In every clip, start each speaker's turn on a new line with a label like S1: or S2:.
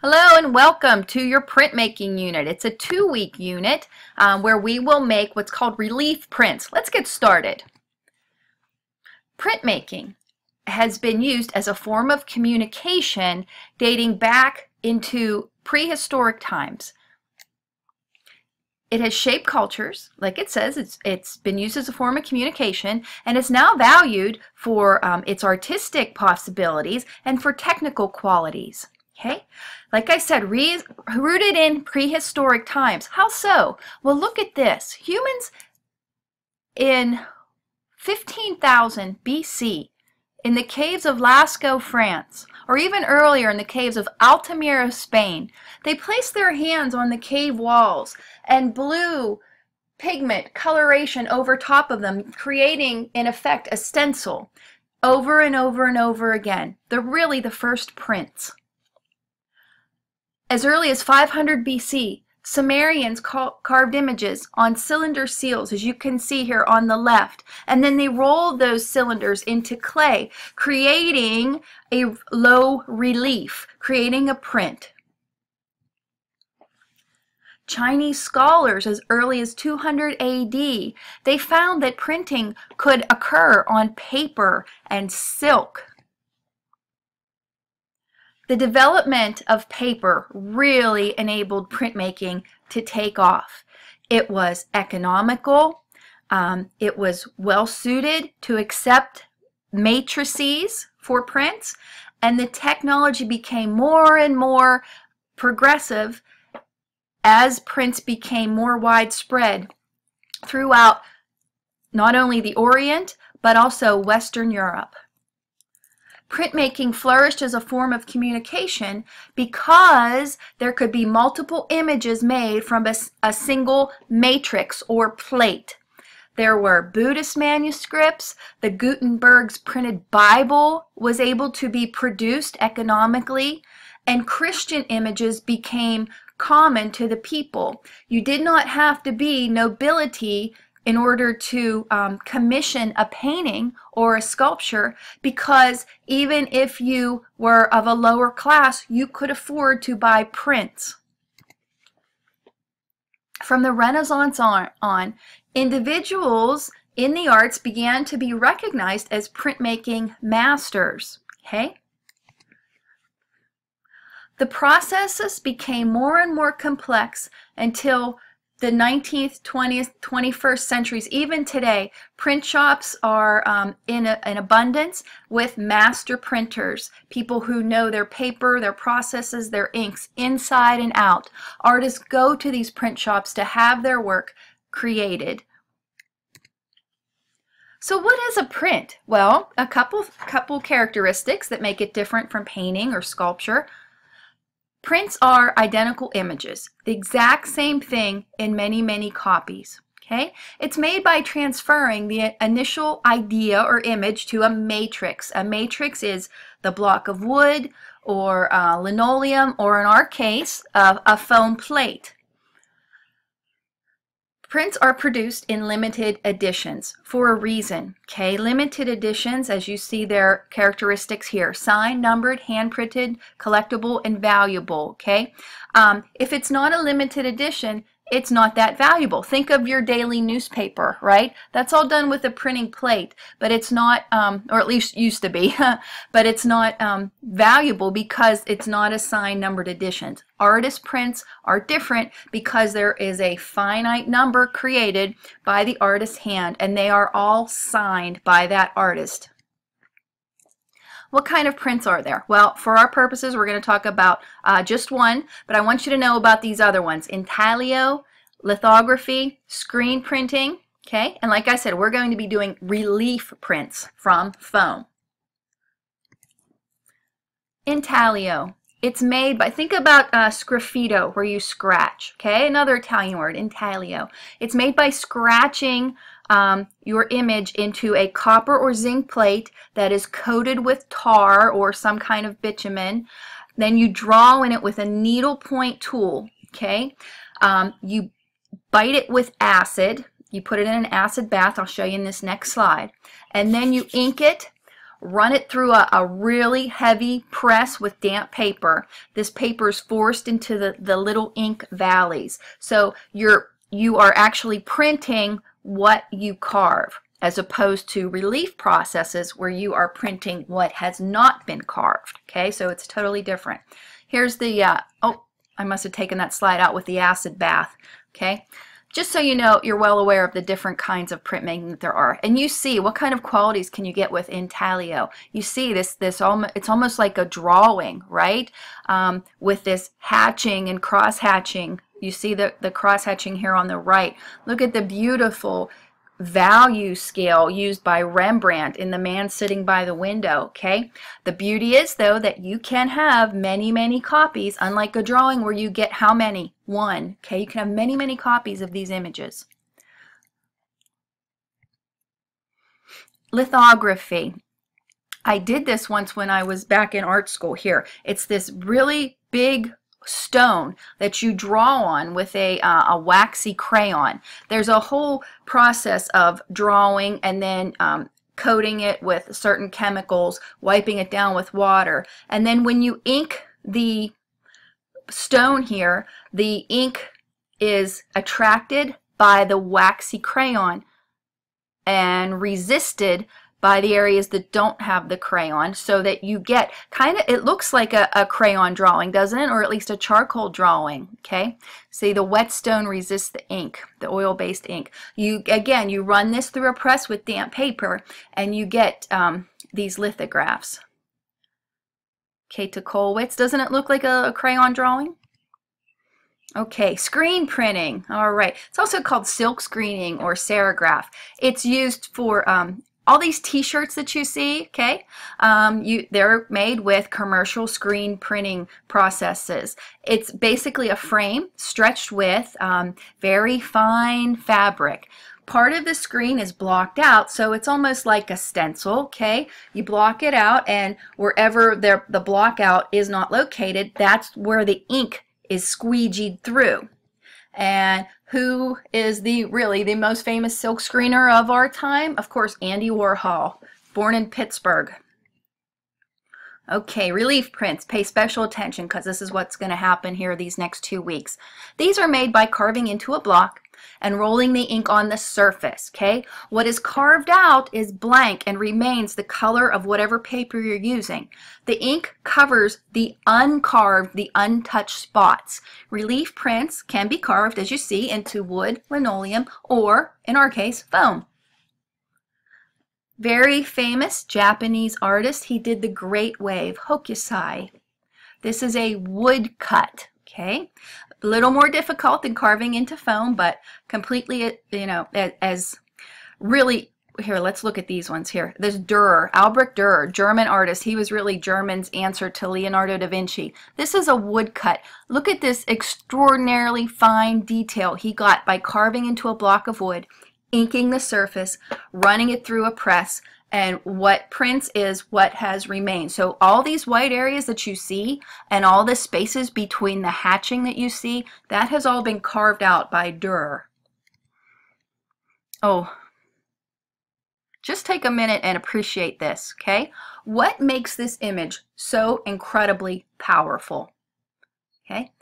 S1: Hello and welcome to your printmaking unit. It's a two-week unit um, where we will make what's called relief prints. Let's get started. Printmaking has been used as a form of communication dating back into prehistoric times. It has shaped cultures, like it says, it's, it's been used as a form of communication, and is now valued for um, its artistic possibilities and for technical qualities. Okay, like I said, rooted in prehistoric times. How so? Well, look at this. Humans in 15,000 BC in the caves of Lascaux, France, or even earlier in the caves of Altamira, Spain, they placed their hands on the cave walls and blew pigment coloration over top of them, creating, in effect, a stencil over and over and over again. They're really the first prints. As early as 500 BC, Sumerians carved images on cylinder seals, as you can see here on the left, and then they rolled those cylinders into clay, creating a low relief, creating a print. Chinese scholars as early as 200 AD, they found that printing could occur on paper and silk. The development of paper really enabled printmaking to take off. It was economical, um, it was well suited to accept matrices for prints, and the technology became more and more progressive as prints became more widespread throughout not only the Orient, but also Western Europe printmaking flourished as a form of communication because there could be multiple images made from a, a, single matrix or plate. There were Buddhist manuscripts, the Gutenberg's printed Bible was able to be produced economically, and Christian images became common to the people. You did not have to be nobility in order to um, commission a painting or a sculpture because even if you were of a lower class, you could afford to buy prints. From the Renaissance on, on individuals in the arts began to be recognized as printmaking masters. Okay? The processes became more and more complex until the 19th, 20th, 21st centuries, even today, print shops are um, in, a, in abundance with master printers, people who know their paper, their processes, their inks inside and out. Artists go to these print shops to have their work created. So what is a print? Well, a couple, couple characteristics that make it different from painting or sculpture. Prints are identical images, the exact same thing in many, many copies. Okay? It's made by transferring the initial idea or image to a matrix. A matrix is the block of wood or uh, linoleum or in our case, uh, a foam plate. Prints are produced in limited editions for a reason. Okay, limited editions, as you see their characteristics here, signed, numbered, hand printed, collectible, and valuable. Okay, um, if it's not a limited edition, it's not that valuable. Think of your daily newspaper, right? That's all done with a printing plate, but it's not, um, or at least used to be, but it's not um, valuable because it's not a signed numbered edition. Artist prints are different because there is a finite number created by the artist's hand, and they are all signed by that artist. What kind of prints are there? Well, for our purposes, we're going to talk about uh, just one, but I want you to know about these other ones. Intaglio, lithography, screen printing, okay? And like I said, we're going to be doing relief prints from foam. Intaglio. It's made by, think about uh, where you scratch, okay? Another Italian word, intaglio. It's made by scratching um, your image into a copper or zinc plate that is coated with tar or some kind of bitumen. Then you draw in it with a needlepoint tool, okay? Um, you bite it with acid. You put it in an acid bath. I'll show you in this next slide. And then you ink it run it through a, a really heavy press with damp paper. This paper is forced into the, the little ink valleys. So you're, you are actually printing what you carve as opposed to relief processes where you are printing what has not been carved. Okay, so it's totally different. Here's the, uh, oh, I must have taken that slide out with the acid bath. Okay, just so you know, you're well aware of the different kinds of printmaking that there are. And you see what kind of qualities can you get with intaglio. You see this, this it's almost like a drawing, right? Um, with this hatching and cross hatching. You see the, the cross hatching here on the right. Look at the beautiful value scale used by Rembrandt in The Man Sitting by the Window, okay? The beauty is, though, that you can have many, many copies, unlike a drawing where you get how many? One, okay? You can have many, many copies of these images. Lithography. I did this once when I was back in art school here. It's this really big stone that you draw on with a, uh, a waxy crayon. There's a whole process of drawing and then um, coating it with certain chemicals, wiping it down with water. And then when you ink the stone here, the ink is attracted by the waxy crayon and resisted by the areas that don't have the crayon so that you get kind of, it looks like a, a, crayon drawing, doesn't it? Or at least a charcoal drawing, okay? See, the whetstone resists the ink, the oil-based ink. You Again, you run this through a press with damp paper and you get um, these lithographs. Okay, to Kollwitz, doesn't it look like a, a crayon drawing? Okay, screen printing. All right. It's also called silk screening or serigraph. It's used for um, all these t-shirts that you see, okay, um, you, they're made with commercial screen printing processes. It's basically a frame stretched with um, very fine fabric. Part of the screen is blocked out, so it's almost like a stencil, okay? You block it out, and wherever the block out is not located, that's where the ink is squeegeed through. And who is the really the most famous silk screener of our time? Of course, Andy Warhol, born in Pittsburgh. Okay, relief prints. Pay special attention because this is what's going to happen here these next two weeks. These are made by carving into a block and rolling the ink on the surface, okay? What is carved out is blank and remains the color of whatever paper you're using. The ink covers the uncarved, the untouched spots. Relief prints can be carved, as you see, into wood, linoleum, or, in our case, foam. Very famous Japanese artist, he did the Great Wave, Hokusai. This is a woodcut, okay? A little more difficult than carving into foam, but completely, you know, as really here, let's look at these ones here. This Dürer, Albrecht Dürer, German artist. He was really German's answer to Leonardo da Vinci. This is a woodcut. Look at this extraordinarily fine detail he got by carving into a block of wood, inking the surface, running it through a press, and what prints is what has remained. So all these white areas that you see and all the spaces between the hatching that you see, that has all been carved out by Dürer. Oh, just take a minute and appreciate this, okay? What makes this image so incredibly powerful? Okay?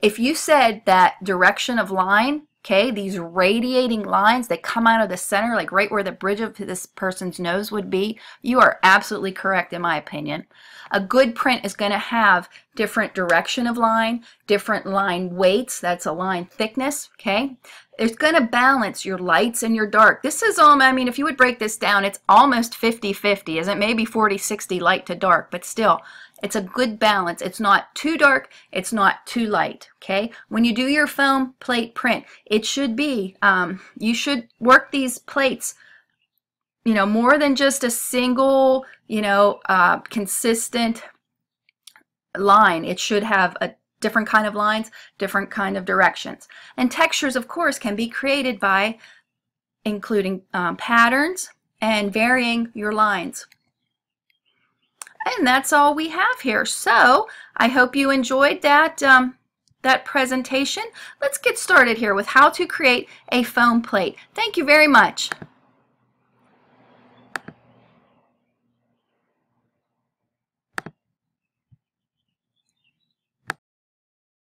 S1: If you said that direction of line Okay, these radiating lines that come out of the center, like right where the bridge of this person's nose would be, you are absolutely correct in my opinion. A good print is going to have different direction of line, different line weights, that's a line thickness, okay? It's going to balance your lights and your dark. This is, all i mean, if you would break this down, it's almost 50-50, isn't it? Maybe 40-60 light to dark, but still, it's a good balance. It's not too dark. It's not too light. Okay. When you do your foam plate print, it should be, um, you should work these plates, you know, more than just a single, you know, uh, consistent line. It should have a different kind of lines, different kind of directions. And textures, of course, can be created by including um, patterns and varying your lines. And that's all we have here. So I hope you enjoyed that, um, that presentation. Let's get started here with how to create a foam plate. Thank you very much.